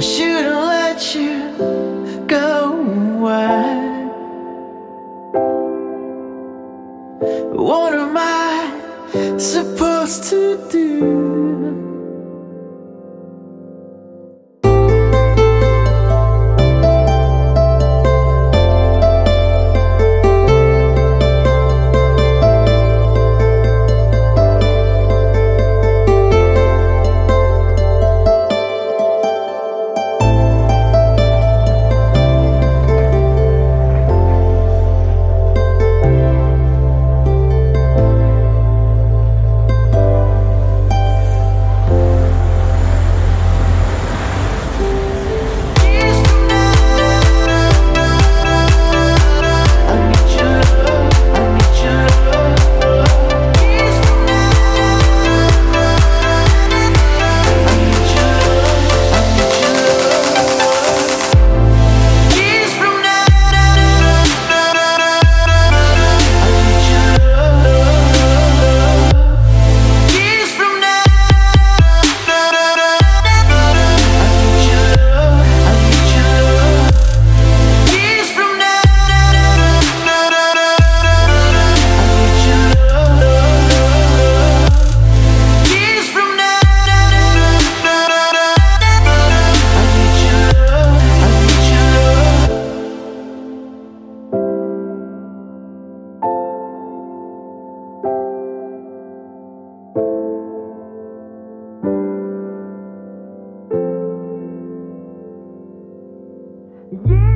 I shouldn't let you go away What am I supposed to do? Yeah!